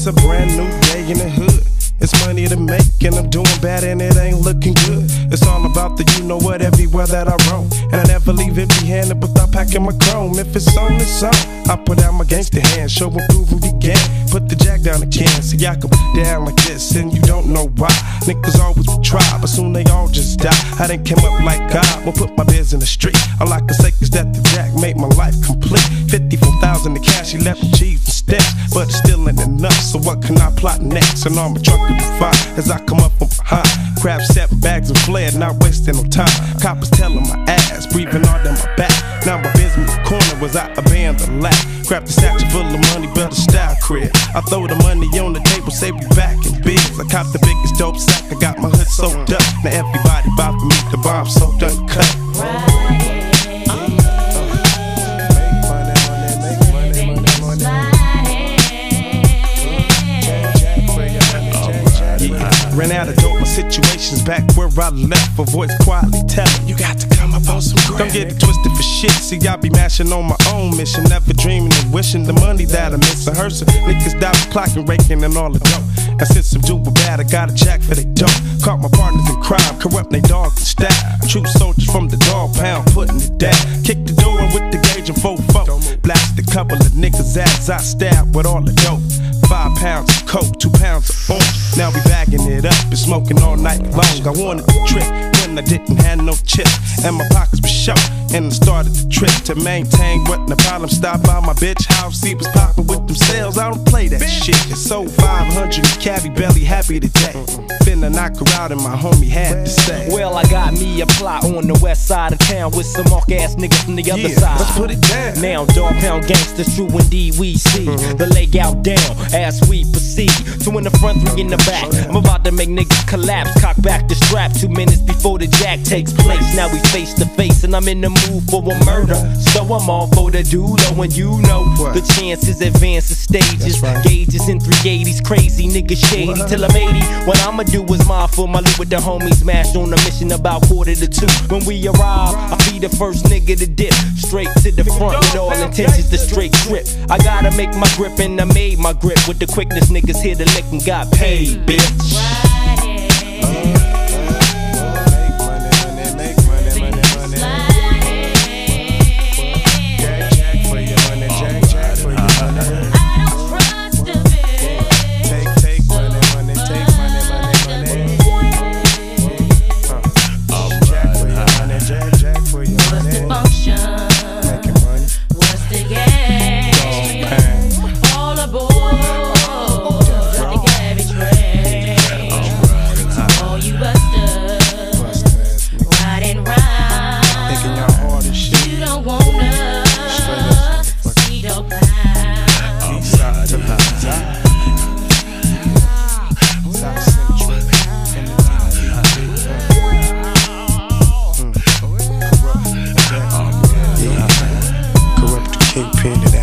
It's a brand new day in the hood. It's money to make, and I'm doing bad, and it ain't looking good. It's all about the you know what everywhere that I roam. And I never leave empty handed without packing my chrome. If it's on, it's on. I put out my gangster hand, show and prove and began. Put the jack down again, so y'all come down like this, and you don't know why. Niggas always try, but soon they all just die. I didn't come up like God, will put my biz in the street. All I can say is that the jack made my life complete. 54,000 in cash, he left me cheese and steps, but it still ain't enough. So what can I plot next? On my truck to be fine as I come up from behind. Grab seven bags and fled, not wasting no time. Coppers telling my ass, breathing all down my back. Now my business corner was I abandoned the lap. Grab the satchel full of money, build a style crib. I throw the money on the table, say we back in biz. I cop the biggest dope sack, I got my hood soaked up. Now everybody bopping me, the bomb soaked uncut. Ran out of dope, my situation's back where I left. A voice quietly telling you got to come up on some ground. Don't get it twisted for shit. See, I be mashing on my own mission. Never dreaming of wishing the money that I'm missing. Hearsing niggas die clocking, raking, and all the dope. And since I'm doing bad, I got a jack for they dope. Caught my partners in crime, corrupt they dog and staff. True soldiers from the Dogg Pound, putting it down. Kick the door with the gauge and 4 4. Blast a couple of niggas' ass, I stab with all the dope. Five pounds of coke, two pounds of orange. Now we bagging it up and smoking all night long. I wanted the trick when I didn't have no chips. And my pockets were short. And I started the trip to maintain what the problem. Stop by my bitch house, he was popping with them sales. I don't play that shit. It's sold 500 cavi belly happy today. Finna knock her out, and my homie had to say. Well, I got me a plot on the west side of town with some mark ass niggas from the other side. let's put it down. Now, Dogg Pound gangsters, true indeed we see mm-hmm. the layout down as we proceed. Two in the front, three in the back. I'm about to make niggas collapse. Cock back the strap two minutes before the jack takes place. Now we face to face, and I'm in the mood for a murder. So I'm all for the doodle, and you know What? the chances advance the stages. Right. Gauges in 380s, crazy nigga shady till I'm 80. What I'ma do is mindful my loot with the homies, mashed on a mission about quarter to two. When we arrive, I'll be the first nigga to dip straight to the front with all intentions to straight trip. I gotta make my grip, and I made my grip with the quickness niggas here to lick and got paid, bitch.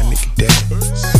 nigga dance.